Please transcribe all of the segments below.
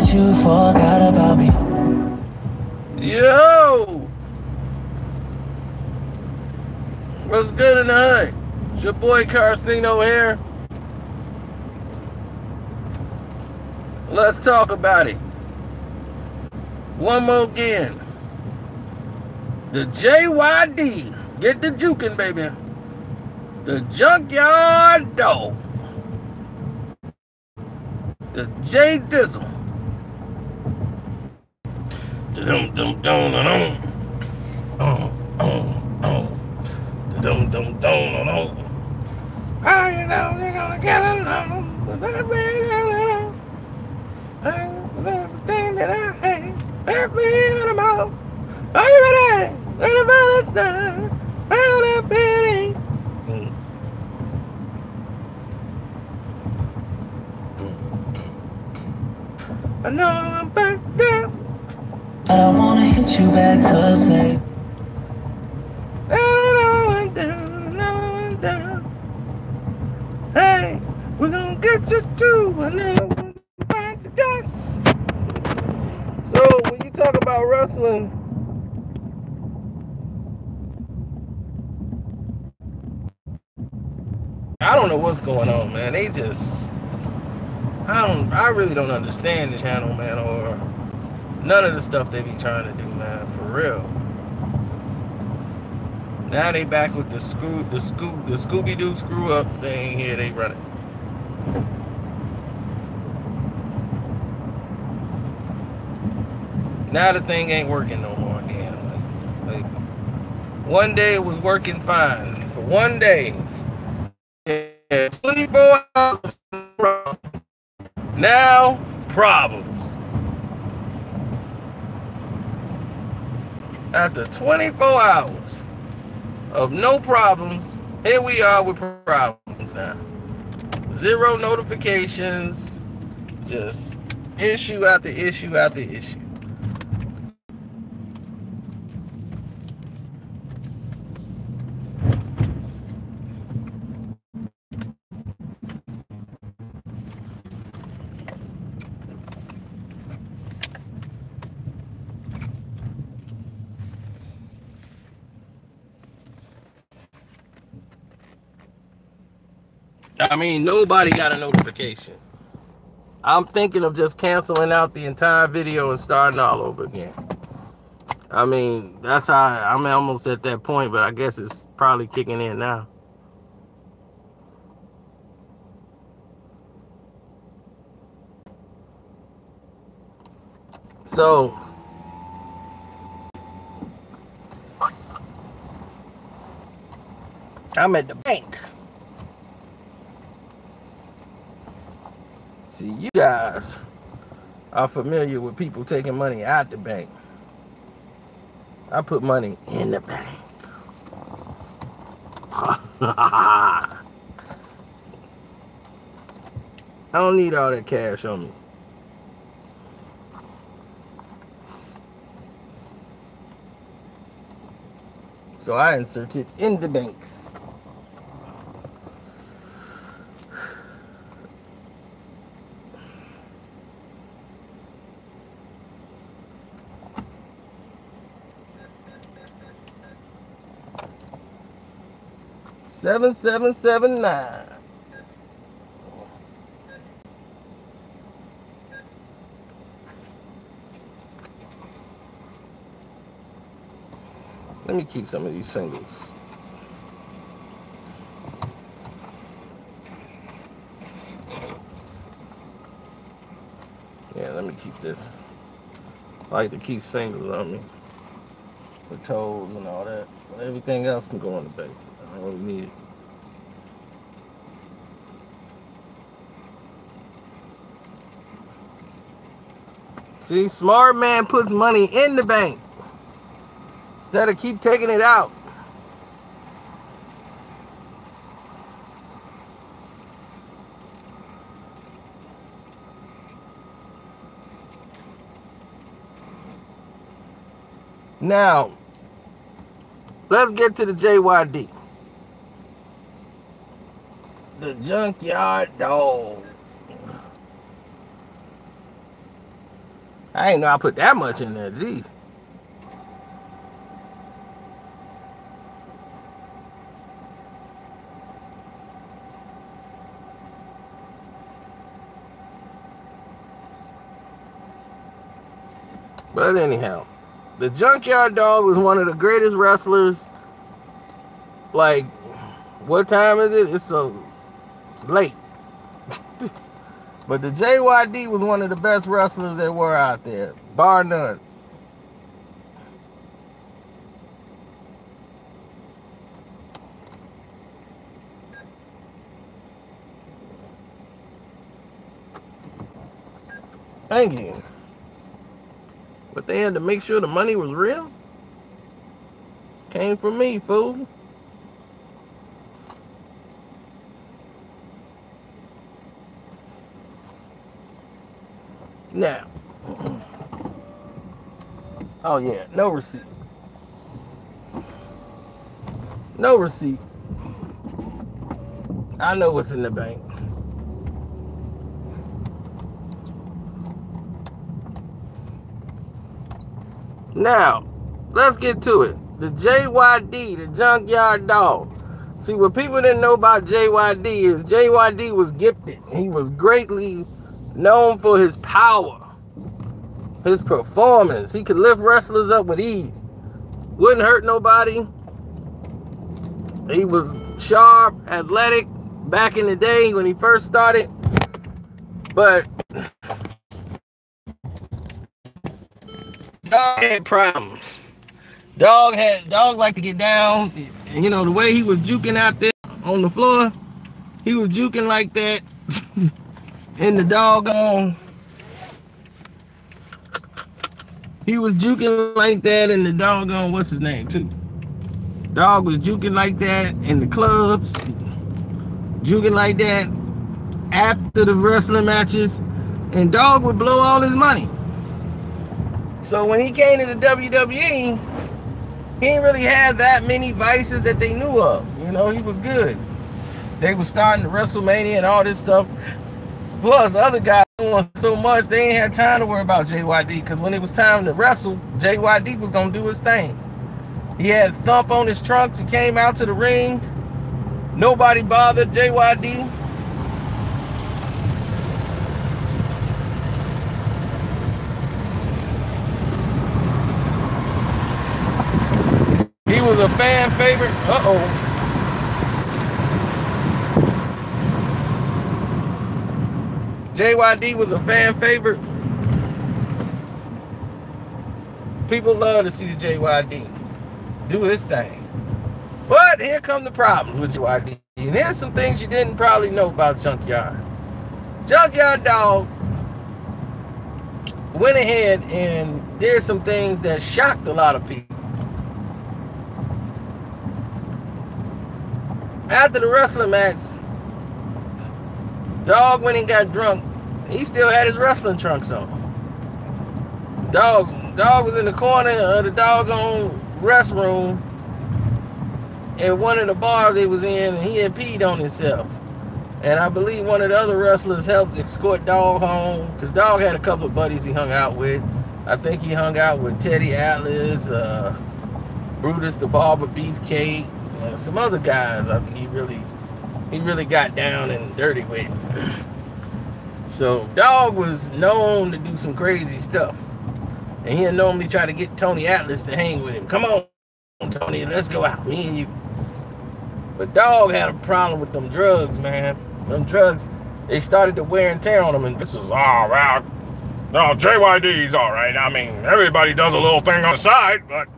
that you forgot about me. Yo! What's good hood? It's your boy Karceno here. Let's talk about it. One more again. The JYD. Get the juking, baby. The junkyard dog. The J Dizzle. Dum dum dum dum Oh, oh, oh. Dum dum dum dum. Oh, you know you're gonna get along with everything that I have. Everything in my mouth. Are you ready? Little Valentine. How that? I know I'm back. But I wanna hit you back to say, Hey, we're gonna get you too. I know back to dust. So when you talk about wrestling, I don't know what's going on, man. They just I don't I really don't understand the channel, man, or none of the stuff they be trying to do, man, for real. Now they back with the screw the scoop the Scooby Doo screw up thing here they run it. Now the thing ain't working no more again. Like, like one day it was working fine. For one day. Yeah, 24 hours. Now problems. After 24 hours of no problems, here we are with problems now. Zero notifications, just issue after issue after issue. I mean, nobody got a notification. I'm thinking of just canceling out the entire video and starting all over again. I mean, that's how I, I'm almost at that point, but I guess it's probably kicking in now. So, I'm at the bank. See, you guys are familiar with people taking money out the bank. I put money in the bank. I don't need all that cash on me. So I insert it in the banks. Seven seven seven nine. Let me keep some of these singles. Yeah, let me keep this. I like to keep singles on me. The toes and all that. But everything else can go on the bank. I don't really need it. See, smart man puts money in the bank instead of keep taking it out. Now, let's get to the JYD. The junkyard dog. I ain't know I put that much in there. Geez. But anyhow, the Junkyard Dog was one of the greatest wrestlers. Like, what time is it? It's a it's late. but the JYD was one of the best wrestlers that were out there, bar none. Thank you. But they had to make sure the money was real. Came from me, fool. Now. Oh yeah, no receipt. No receipt. I know what's in the bank. Now, let's get to it. The JYD, the Junkyard Dog. See, what people didn't know about JYD is JYD was gifted. He was greatly known for his power, his performance. He could lift wrestlers up with ease. Wouldn't hurt nobody. He was sharp, athletic back in the day when he first started. But dog had problems. Dog had dog like to get down. And you know, the way he was juking out there on the floor, he was juking like that in the doggone. He was juking like that in the doggone, what's his name, too? Dog was juking like that in the clubs, juking like that after the wrestling matches, and dog would blow all his money. So when he came to the WWE, he didn't really have that many vices that they knew of. You know, he was good. They were starting the WrestleMania and all this stuff. Plus, other guys doing so much, they ain't had time to worry about JYD. Because when it was time to wrestle, JYD was to do his thing. He had thump on his trunks. He came out to the ring. Nobody bothered JYD. He was a fan favorite. Uh-oh. JYD was a fan favorite. People love to see the JYD do his thing. But here come the problems with JYD. And here's some things you didn't probably know about Junkyard. Junkyard Dog went ahead and did some things that shocked a lot of people. After the wrestling match, Dog went and got drunk. He still had his wrestling trunks on. Dog, dog was in the corner of the doggone restroom at one of the bars he was in, and he had peed on himself. And I believe one of the other wrestlers helped escort Dog home because Dog had a couple of buddies he hung out with. I think he hung out with Teddy Atlas, uh, Brutus the Barber Beefcake, and some other guys. I think he really he really got down and dirty with. So Dog was known to do some crazy stuff. And he'd normally try to get Tony Atlas to hang with him. Come on, Tony, let's go out, me and you. But Dog had a problem with them drugs, man. Them drugs, they started to wear and tear on him. And This is all right. No, JYD's all right. I mean, everybody does a little thing on the side, but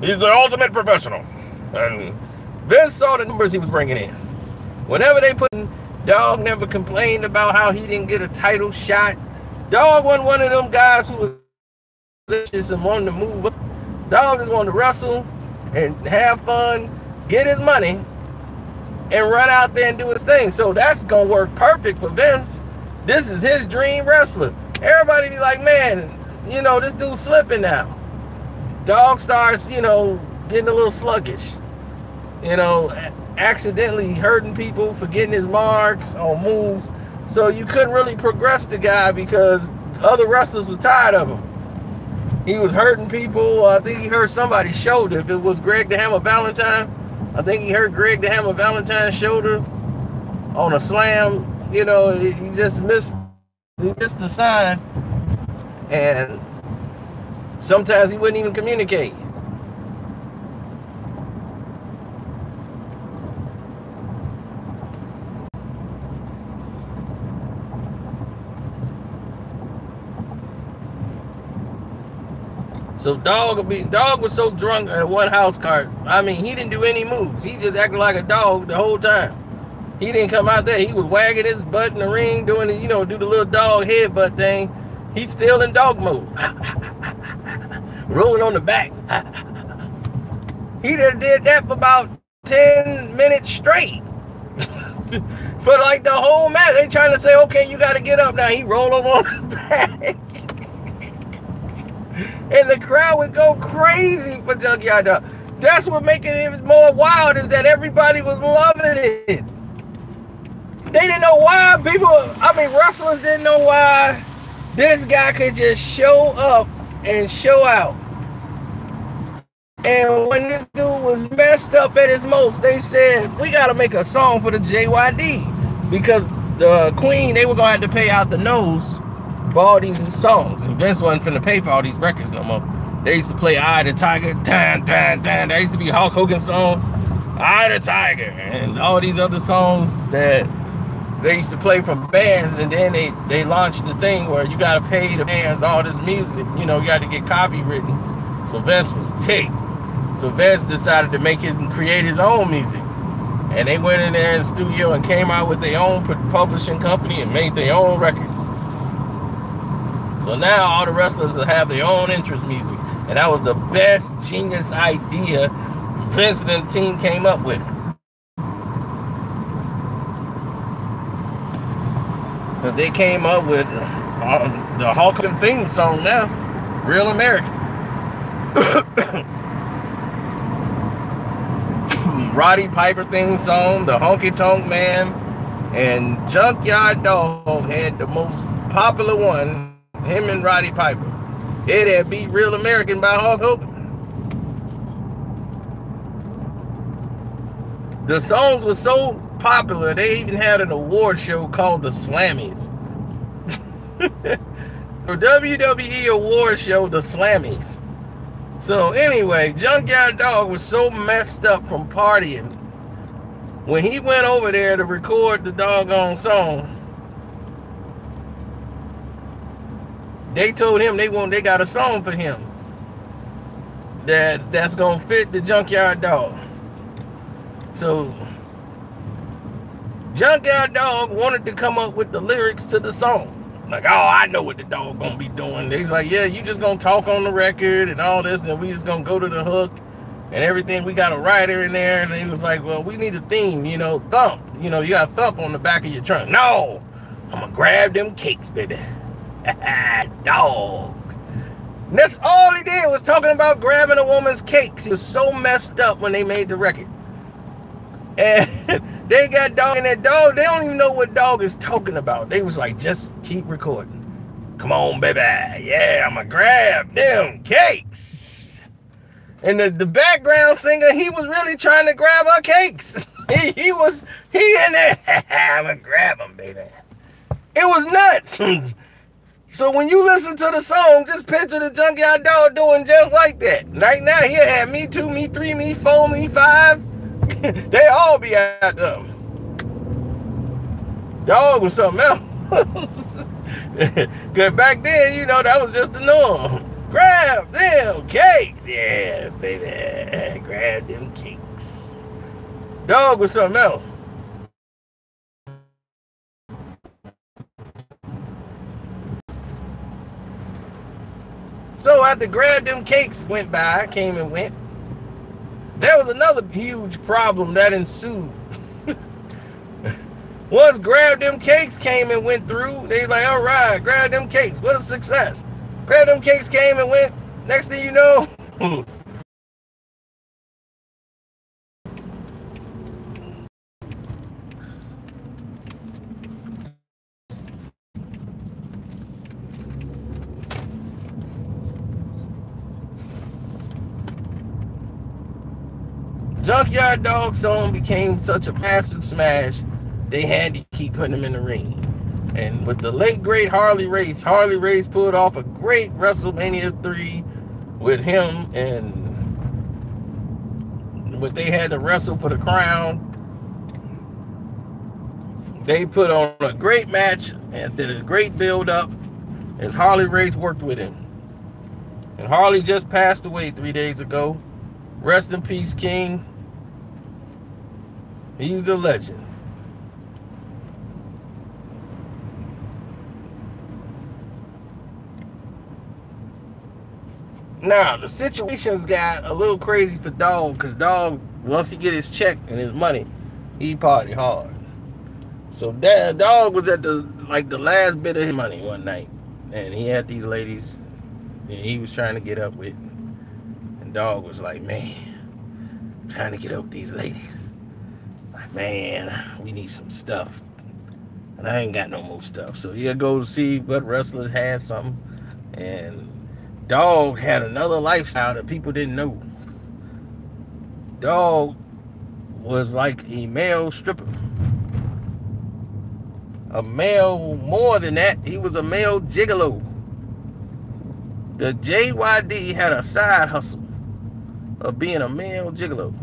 he's the ultimate professional. And Vince saw the numbers he was bringing in. Whenever they put in, Dog never complained about how he didn't get a title shot. Dog wasn't one of them guys who was and wanted to move up. Dog just wanted to wrestle and have fun, get his money, and run out there and do his thing. So that's gonna work perfect for Vince. This is his dream wrestler. Everybody be like, man, you know, this dude's slipping now. Dog starts, you know, getting a little sluggish. You know, accidentally hurting people, forgetting his marks on moves. So you couldn't really progress the guy because Other wrestlers were tired of him. He was hurting people. I think he hurt somebody's shoulder. If it was Greg the Hammer Valentine, I think he hurt Greg the Hammer Valentine's shoulder on a slam. You know, he just missed he missed the sign. And sometimes he wouldn't even communicate. So dog be dog was so drunk at one house card. I mean, he didn't do any moves. He just acted like a dog the whole time. He didn't come out there. He was wagging his butt in the ring, doing the, you know, do the little dog headbutt thing. He's still in dog mode. Rolling on the back. he just did that for about 10 minutes straight. for like the whole match. They trying to say, okay, you gotta get up now. He roll over on his back and the crowd would go crazy for Junkyard Dog. That's what making it more wild is that everybody was loving it. They didn't know why people, I mean, wrestlers didn't know why this guy could just show up and show out. And when this dude was messed up at his most, they said, we got to make a song for the JYD because the Queen, they were going to have to pay out the nose all these songs. And Vince wasn't finna pay for all these records no more. They used to play Eye the Tiger, tan, tan, tan. That used to be Hulk Hogan song, Eye the Tiger, and all these other songs that they used to play from bands. And then they, they launched the thing where you gotta pay the bands all this music. You know, you got to get copywritten. So Vince was ticked. So Vince decided to make his and create his own music. And they went in there in the studio and came out with their own publishing company and made their own records. So now all the wrestlers have their own interest music. And that was the best genius idea Vince and team came up with. They came up with uh, the Hulk Hogan theme song now, Real American. Roddy Piper theme song, the Honky Tonk Man, and Junkyard Dog had the most popular one him and Roddy Piper. It had beat Real American by Hulk Hogan. The songs were so popular, they even had an award show called the Slammies. For WWE award show, the Slammies. So anyway, Junkyard Dog was so messed up from partying. When he went over there to record the doggone song, they told him they want they got a song for him that that's gonna fit the junkyard dog. So Junkyard Dog wanted to come up with the lyrics to the song. Like, oh, I know what the dog gonna be doing. He's like, yeah, you just gonna talk on the record and all this, and we just gonna go to the hook and everything. We got a writer in there, and he was like, well, we need a theme, you know, thump. You know, you got thump on the back of your trunk. No, I'm gonna grab them cakes, baby. Dog. And that's all he did was talking about grabbing a woman's cakes. He was so messed up when they made the record. And they got dog and that dog, they don't even know what dog is talking about. They was like, just keep recording. Come on, baby. Yeah, I'ma grab them cakes. And the, the background singer, he was really trying to grab her cakes. he, he was, he in there. I'ma grab them, baby. It was nuts. So when you listen to the song, just picture the junkyard dog doing just like that. Right now, he'll have me two, me three, me four, me five. they all be at them. Dog was something else. Cause back then, you know, that was just the norm. Grab them cakes. Yeah, baby. Grab them cakes. Dog was something else. So after grab them cakes went by, came and went, there was another huge problem that ensued. Once grab them cakes came and went through, they like, all right, grab them cakes. What a success. Grab them cakes came and went. Next thing you know, Junkyard Dog song became such a massive smash, they had to keep putting him in the ring. And with the late great Harley Race, Harley Race pulled off a great WrestleMania 3 with him and what they had to wrestle for the crown. They put on a great match and did a great build up as Harley Race worked with him. And Harley just passed away three days ago. Rest in peace, King. He's a legend. Now the situation's got a little crazy for Dog because Dog, once he get his check and his money, he party hard. So that Dog was at the like the last bit of his money one night, and he had these ladies, and he was trying to get up with, and Dog was like, "Man, I'm trying to get up with these ladies. Man, we need some stuff, and I ain't got no more stuff. So he'll go see what wrestlers had something, and Dog had another lifestyle that people didn't know. Dog was like a male stripper. A male, more than that, he was a male gigolo. The JYD had a side hustle of being a male gigolo.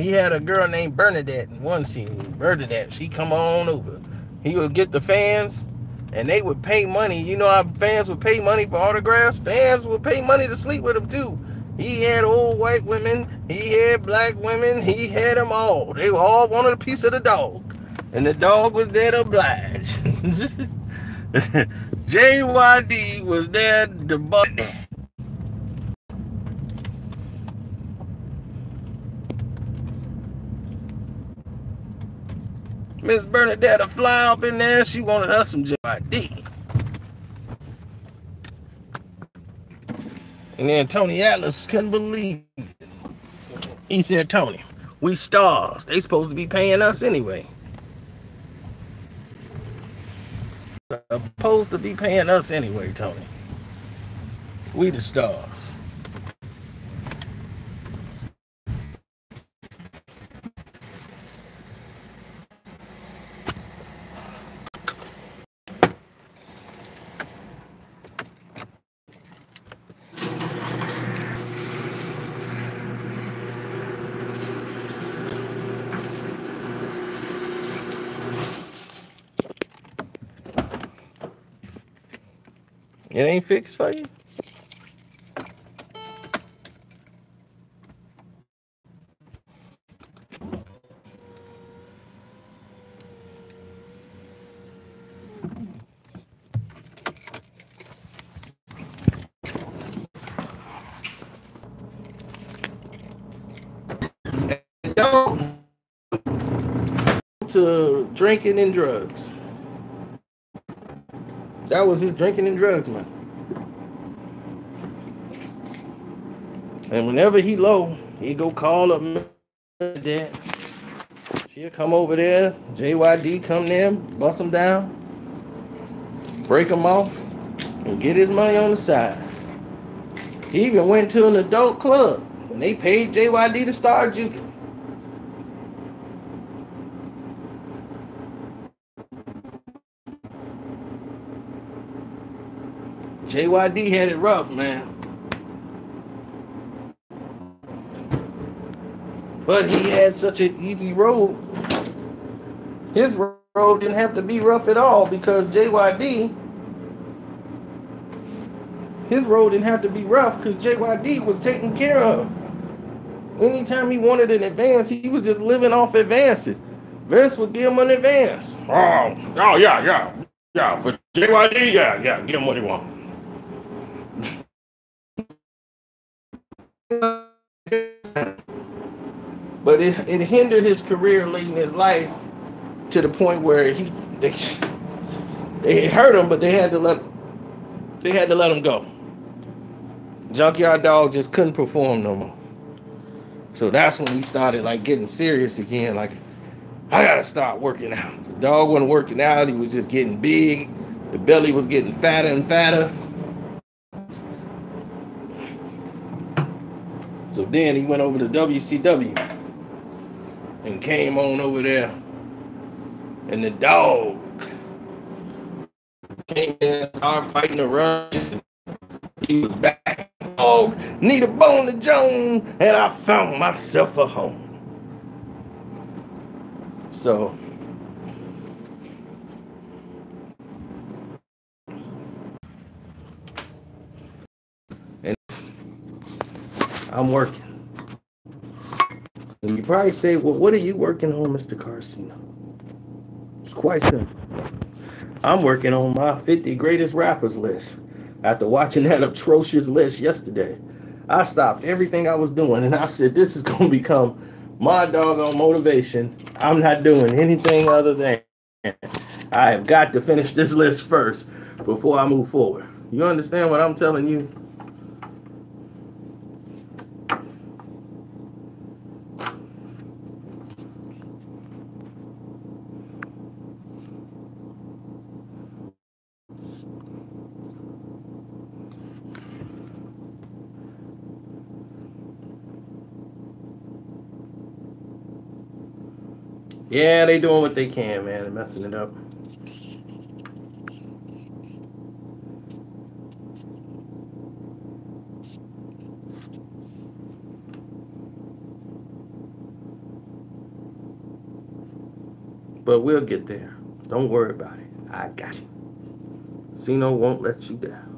He had a girl named Bernadette in one scene. Bernadette, she come on over. He would get the fans and they would pay money. You know how fans would pay money for autographs? Fans would pay money to sleep with him too. He had old white women, he had black women, he had them all. They all wanted a piece of the dog. And the dog was there to oblige. JYD was there to butt. Miss Bernadette a fly up in there. She wanted us some JYD. And then Tony Atlas couldn't believe it. He said, Tony, we stars. They supposed to be paying us anyway. Supposed to be paying us anyway, Tony. We the stars. It ain't fixed for you? To drinking and drugs. That was his drinking and drugs, man. And whenever he low, he go call up dad. She'll come over there. JYD come there, bust him down, break him off, and get his money on the side. He even went to an adult club and they paid JYD to start juking. JYD had it rough, man. But he had such an easy road. His road didn't have to be rough at all because JYD, his road didn't have to be rough because JYD was taken care of. Anytime he wanted an advance, he was just living off advances. Vince would give him an advance. Oh, oh yeah, yeah, yeah. For JYD, yeah, yeah. Give him what he wants. But it, it hindered his career in his life to the point where he they, they hurt him, but they had to let they had to let him go. Junkyard Dog just couldn't perform no more. So that's when he started like getting serious again. Like, I gotta start working out. The dog wasn't working out, he was just getting big. The belly was getting fatter and fatter. So then he went over to WCW and came on over there. And the dog came in and started fighting the run. He was back. Oh, need a bone to Jones, and I found myself a home. So I'm working. And you probably say, well, what are you working on, Mr. Karceno? It's quite simple. I'm working on my 50 greatest rappers list. After watching that atrocious list yesterday, I stopped everything I was doing and I said, this is going to become my doggone motivation. I'm not doing anything other than I have got to finish this list first before I move forward. You understand what I'm telling you? Yeah, they doing what they can, man. They're messing it up. But we'll get there. Don't worry about it. I got you. Sino won't let you down.